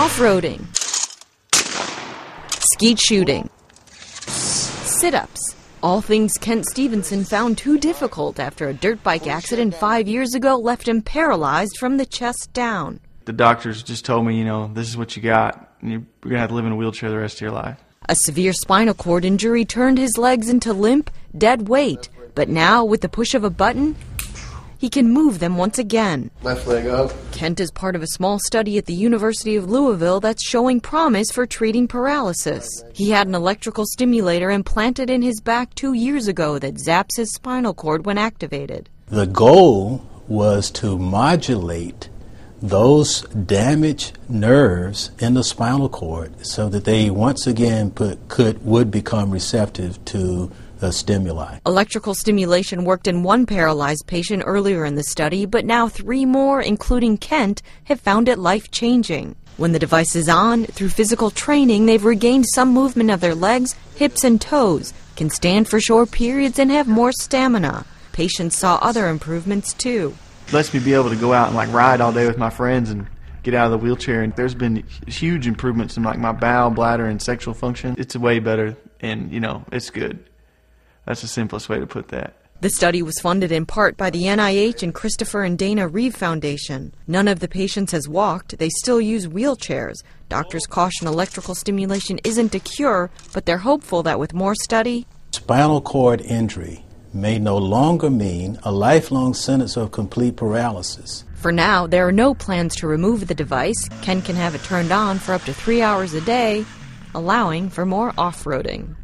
off-roading, skeet shooting, sit-ups. All things Kent Stephenson found too difficult after a dirt bike accident five years ago left him paralyzed from the chest down. The doctors just told me, you know, this is what you got, and you're going to have to live in a wheelchair the rest of your life. A severe spinal cord injury turned his legs into limp, dead weight. But now, with the push of a button, he can move them once again. Left leg up. Kent is part of a small study at the University of Louisville that's showing promise for treating paralysis. He had an electrical stimulator implanted in his back two years ago that zaps his spinal cord when activated. The goal was to modulate those damaged nerves in the spinal cord so that they once again put, could would become receptive to the stimuli. Electrical stimulation worked in one paralyzed patient earlier in the study, but now three more, including Kent, have found it life changing. When the device is on, through physical training, they've regained some movement of their legs, hips, and toes, can stand for short periods, and have more stamina. Patients saw other improvements too. It lets me be able to go out and like ride all day with my friends and get out of the wheelchair. And there's been huge improvements in like my bowel, bladder, and sexual function. It's way better, and you know, it's good. That's the simplest way to put that. The study was funded in part by the NIH and Christopher and Dana Reeve Foundation. None of the patients has walked. They still use wheelchairs. Doctors caution electrical stimulation isn't a cure, but they're hopeful that with more study, Spinal cord injury may no longer mean a lifelong sentence of complete paralysis. for now, there are no plans to remove the device. Ken can have it turned on for up to three hours a day, allowing for more off-roading.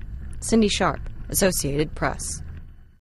Cindy Sharp, Associated Press.